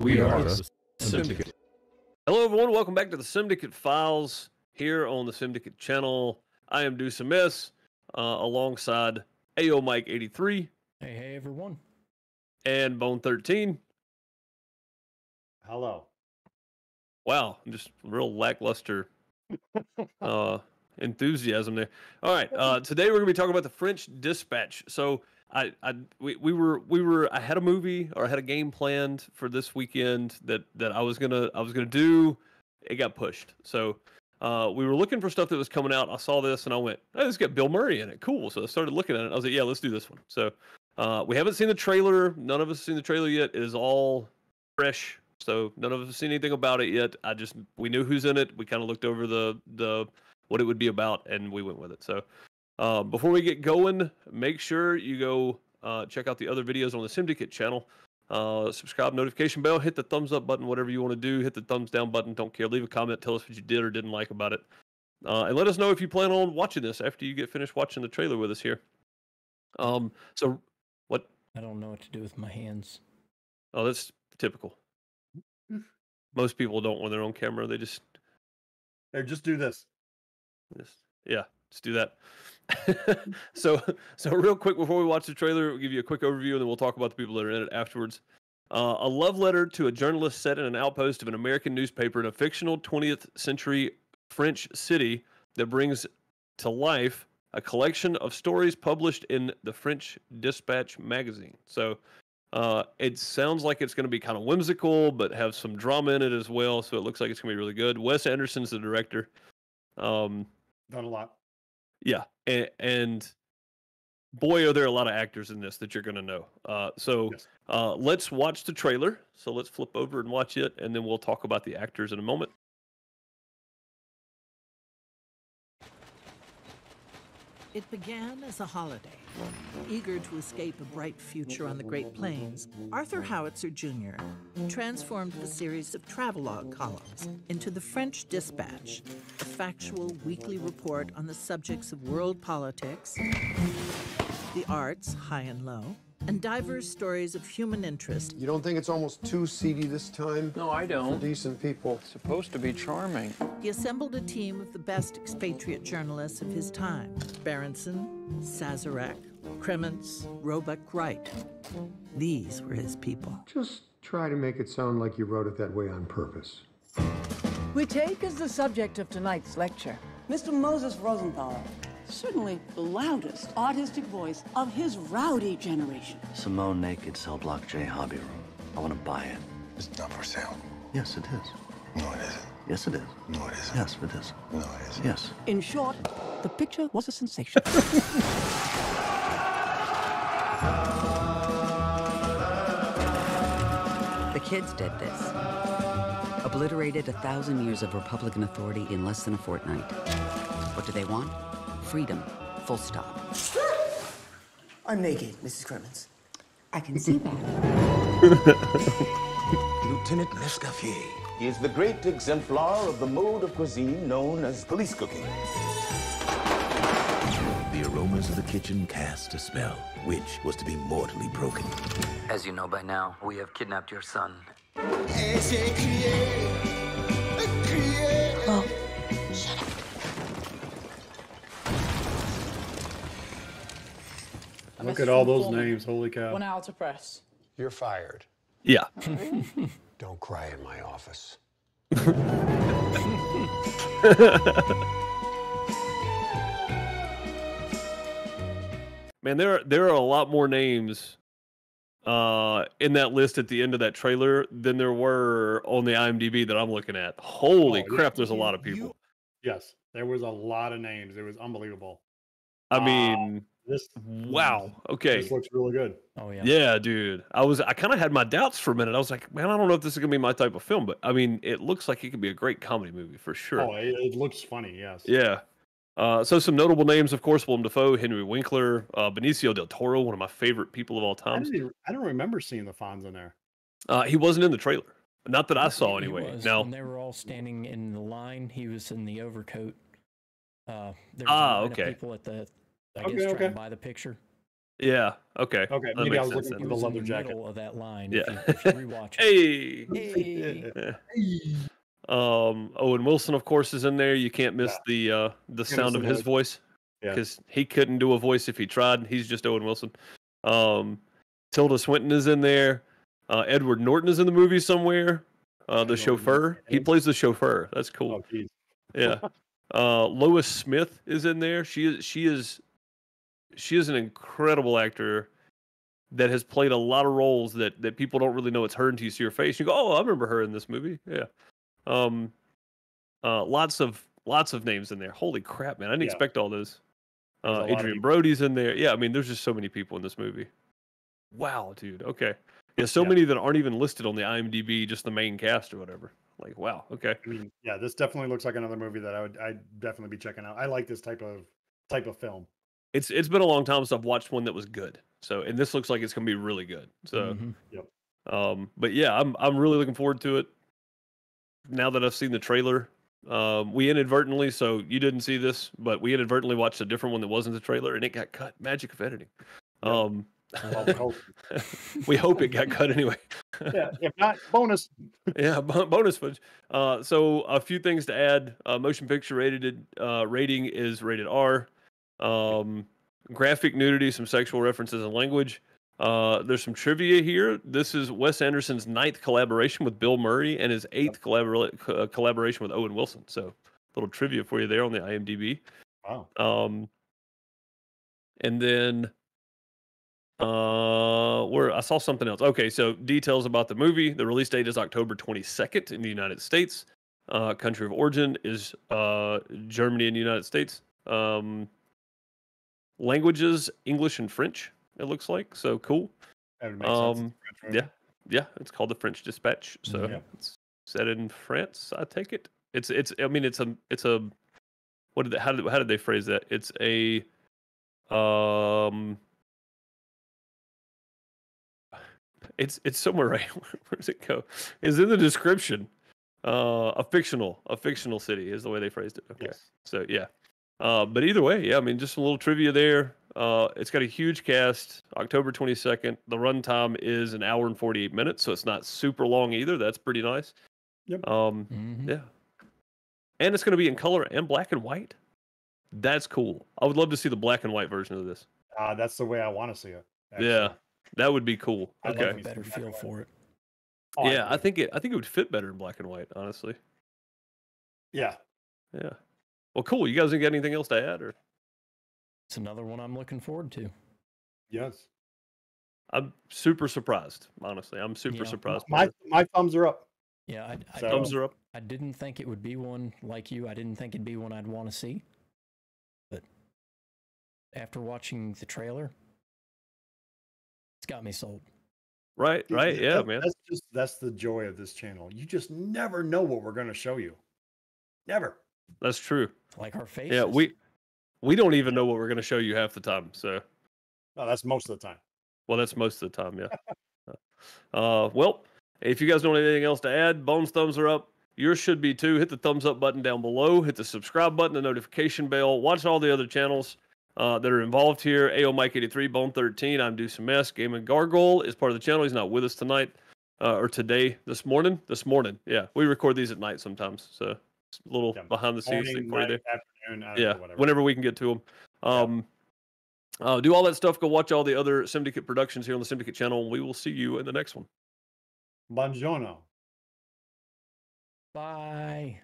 We are the Simdicate. Hello, everyone. Welcome back to the Simdicate Files here on the Simdicate channel. I am Deuce Miss, uh, alongside AO Mike 83 Hey, hey, everyone. and Bone 13. Hello. Wow, just real lackluster uh, enthusiasm there. All right, uh, today we're gonna be talking about the French Dispatch. So I, I we, we were we were I had a movie or I had a game planned for this weekend that that I was gonna I was gonna do. It got pushed. So uh, we were looking for stuff that was coming out. I saw this and I went, "Oh, this got Bill Murray in it. Cool." So I started looking at it. I was like, "Yeah, let's do this one." So uh, we haven't seen the trailer. None of us have seen the trailer yet. It is all fresh. So none of us have seen anything about it yet. I just we knew who's in it. We kind of looked over the the what it would be about, and we went with it. So uh, before we get going, make sure you go uh, check out the other videos on the Simdicate channel. Uh, subscribe, notification bell, hit the thumbs up button, whatever you want to do. Hit the thumbs down button. Don't care. Leave a comment. Tell us what you did or didn't like about it, uh, and let us know if you plan on watching this after you get finished watching the trailer with us here. Um. So what? I don't know what to do with my hands. Oh, that's typical. Most people don't when they're on camera. They just They just do this. Just, yeah, just do that. so, so real quick before we watch the trailer, we'll give you a quick overview, and then we'll talk about the people that are in it afterwards. Uh, a love letter to a journalist set in an outpost of an American newspaper in a fictional 20th century French city that brings to life a collection of stories published in the French Dispatch magazine. So, uh, it sounds like it's going to be kind of whimsical, but have some drama in it as well. So it looks like it's going to be really good. Wes Anderson's the director. Um, Done a lot. Yeah, and, and boy, are there a lot of actors in this that you're going to know. Uh, so Yes. uh, let's watch the trailer. So let's flip over and watch it, and then we'll talk about the actors in a moment. It began as a holiday. Eager to escape a bright future on the Great Plains, Arthur Howitzer Jr. transformed the series of travelogue columns into the French Dispatch, a factual weekly report on the subjects of world politics, the arts, high and low, and diverse stories of human interest You don't think it's almost too seedy this time? No, I don't. decent people. Supposed to be charming. He assembled a team of the best expatriate journalists of his time Berensen, Sazerac, Krementz, Roebuck Wright. These were his people. Just try to make it sound like you wrote it that way on purpose. We take as the subject of tonight's lecture Mr. Moses Rosenthaler, certainly the loudest artistic voice of his rowdy generation. Simone Naked Cell Block J Hobby Room. I want to buy it. It's not for sale. Yes, it is. No, it isn't. Yes, it is. No, it isn't. Yes, it is. No, it isn't. Yes. In short, the picture was a sensation. The kids did this. Obliterated a thousand years of Republican authority in less than a fortnight. What do they want? Freedom. Full stop. I'm naked, Mrs. Krementz. I can see that. Lieutenant Nescaffier is the great exemplar of the mode of cuisine known as police cooking. The aromas of the kitchen cast a spell, which was to be mortally broken. As you know by now, we have kidnapped your son. Look at all those names. Holy cow. One hour to press. You're fired. Yeah, Don't cry in my office. man, there are, there are a lot more names uh, in that list at the end of that trailer than there were on the IMDb that I'm looking at. Holy Oh, yeah. crap, there's a lot of people. Yes, there was a lot of names. It was unbelievable. I Wow. mean, This wow. Okay. this looks really good. Oh yeah. Yeah, dude. I was I kind of had my doubts for a minute. I was like, man, I don't know if this is gonna be my type of film, but I mean, it looks like it could be a great comedy movie for sure. Oh, it, it looks funny. Yes. Yeah. Uh, so some notable names, of course, Willem Dafoe, Henry Winkler, uh, Benicio del Toro, one of my favorite people of all time. didn't, even- I don't remember seeing the Fonz in there. Uh, he wasn't in the trailer, not that I saw He anyway. was, Now, when they were all standing in the line, he was in the overcoat. Uh, there was Ah, a line okay. of people at the, I Okay, guess, trying to buy the picture. Yeah. Okay. Okay, that maybe makes I was sense looking then. for the was in leather jacket. middle of that line. Yeah. If you, if you rewatch it. Hey. Hey. Yeah. Um, Owen Wilson, of course, is in there. You can't miss Yeah. the uh, the sound of the his noise. voice Yeah. because he couldn't do a voice if he tried. He's just Owen Wilson. Um, Tilda Swinton is in there. Uh, Edward Norton is in the movie somewhere. Uh, the chauffeur. He plays the chauffeur. That's cool. Oh, geez. Yeah. Uh, Lois Smith is in there. She is she is she is an incredible actor that has played a lot of roles that that people don't really know it's her until you see her face. You go, oh, I remember her in this movie. Yeah. Um. Uh, lots of lots of names in there. Holy crap, man! I didn't Yeah. expect all those. Uh, Adrien. Brody's in there. Yeah, I mean, there's just so many people in this movie. Wow, dude. Okay. Yeah, so Yeah. many that aren't even listed on the IMDb, just the main cast or whatever. Like, wow. Okay. I mean, yeah, this definitely looks like another movie that I would I'd definitely be checking out. I like this type of type of film. It's it's been a long time since I've watched one that was good. So and this looks like it's gonna be really good. So Mhm. um but yeah, I'm I'm really looking forward to it. Now that I've seen the trailer. Um we inadvertently, so you didn't see this, but we inadvertently watched a different one that wasn't the trailer and it got cut. Magic of editing. Um Well, we hope. it got cut anyway. yeah, if not, bonus. yeah, bo- bonus footage. Uh, so a few things to add. Uh, motion picture rated uh, rating is rated R. Um, graphic nudity, some sexual references and language. Uh, there's some trivia here. This is Wes Anderson's ninth collaboration with Bill Murray and his eighth collabora- co- uh, collaboration with Owen Wilson. So, a little trivia for you there on the IMDb. Wow. Um, and then uh where I saw something else. Okay, so details about the movie. The release date is October 22nd in the United States. Uh country of origin is uh Germany and the United States. Um languages English and French it looks like. So cool. That would make sense. It's a Um French movie. yeah. Yeah, it's called The French Dispatch. So Yeah. it's set in France, I take it. It's it's I mean it's a it's a what did they, how did how did they phrase that? It's a um it's it's somewhere right where does it go? It's in the description. Uh a fictional a fictional city is the way they phrased it. Okay. Yes. So yeah. Uh, but either way, yeah, I mean, just a little trivia there. Uh, it's got a huge cast. October 22nd. The runtime is an hour and 48 minutes, so it's not super long either. That's pretty nice. Yep. Um, Mhm. yeah. And it's going to be in color and black and white. That's cool. I would love to see the black and white version of this. Uh, that's the way I want to see it. Yeah, that would be cool. I love Okay. Better feel for it. Oh, yeah, I do. think it. I think it would fit better in black and white. Honestly. Yeah. Yeah. Well, cool. You guys ain't got anything else to add, or It's another one I'm looking forward to. Yes. I'm super surprised. Honestly, I'm super Yeah. surprised. My my thumbs are up. Yeah, I, I, So- Thumbs are up. I didn't think it would be one like you. I didn't think it'd be one I'd want to see. But after watching the trailer, it's got me sold. Right. Right. Yeah, that- man. That's just that's the joy of this channel. You just never know what we're gonna show you. Never. That's true. Like our faces. Yeah, we we don't even know what we're going to show you half the time. So, No, that's most of the time. well, that's most of the time. Yeah. uh, well, if you guys don't have anything else to add, Bones thumbs are up. Yours should be too. Hit the thumbs up button down below. Hit the subscribe button, the notification bell. Watch all the other channels uh, that are involved here. AO Mike 83, Bone 13. I'm Deuce Mess. Gaming Gargoyle is part of the channel. He's not with us tonight uh, or today, this morning. This morning. Yeah, we record these at night sometimes. So, it's a little Yeah, behind the scenes thing for you there. afternoon, yeah know, whatever. whenever we can get to them um uh, do all that stuff go watch all the other Simdicate productions here on the Simdicate channel and we will see you in the next one Buongiorno. Bye.